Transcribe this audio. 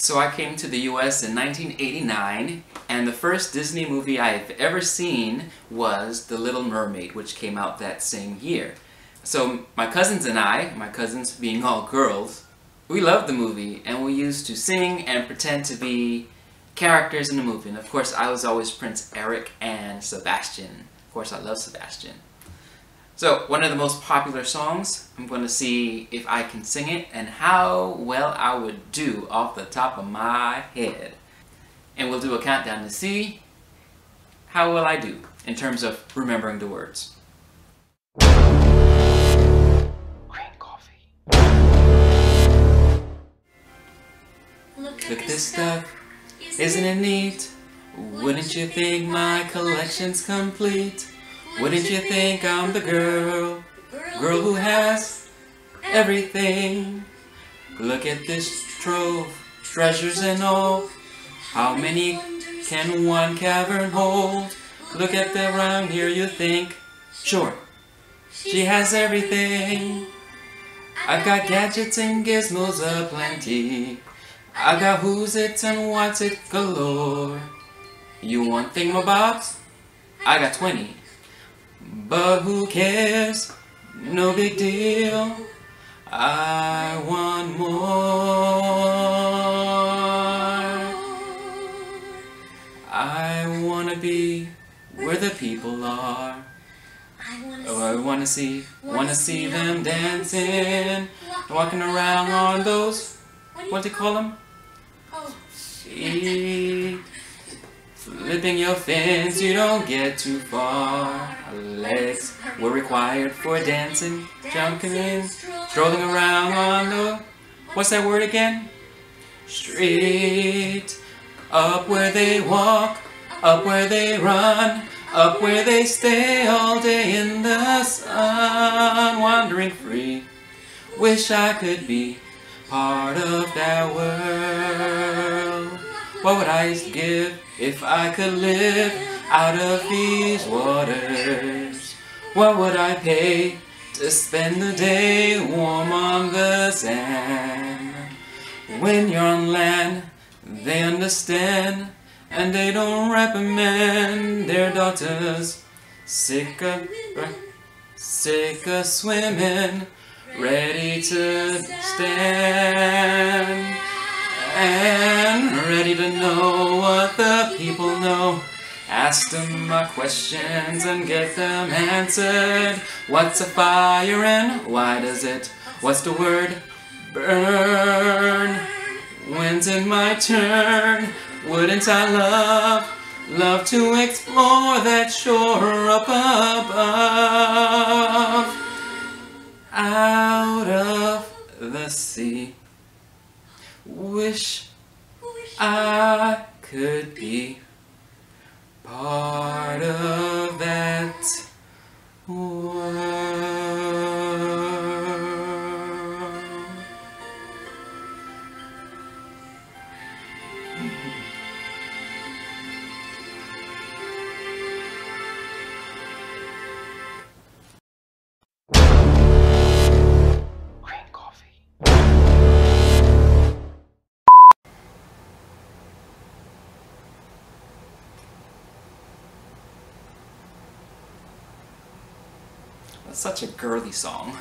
So I came to the US in 1989, and the first Disney movie I've ever seen was The Little Mermaid, which came out that same year. So my cousins and I, my cousins being all girls, we loved the movie, and we used to sing and pretend to be characters in the movie. And of course, I was always Prince Eric and Sebastian. Of course, I love Sebastian. So, one of the most popular songs, I'm going to see if I can sing it and how well I would do off the top of my head. And we'll do a countdown to see how well I do in terms of remembering the words. Green coffee. Look at this stuff, isn't it neat? Wouldn't you think my collection's complete? Wouldn't you think I'm the girl, girl who has everything? Look at this trove, treasures and all. How many can one cavern hold? Look at the round here, you think, sure, she has everything. I've got gadgets and gizmos aplenty. I got who's it and what's it galore. You want thingamabobs? I got 20. But who cares? No big deal. I want more. I wanna be where the people are. Oh, I wanna see, wanna see them dancing, walking around on those, what do you call them? Oh. Feet. Flipping your fins, you don't get too far. Legs were required for dancing, jumping in, strolling around on the, what's that word again? Street. Up where they walk, up where they run, up where they stay all day in the sun, wandering free. Wish I could be part of that world. What would I give if I could live out of these waters, what would I pay to spend the day warm on the sand? When you're on land, they understand, and they don't reprimand their daughters. Sick of, sick of swimming, ready to stand and ready to know what the people know. Ask them my questions and get them answered. What's a fire and why does it? What's the word? Burn. When's it my turn? Wouldn't I love, love to explore that shore up above? Out of the sea. Wish I could be part of that world. That's such a girly song.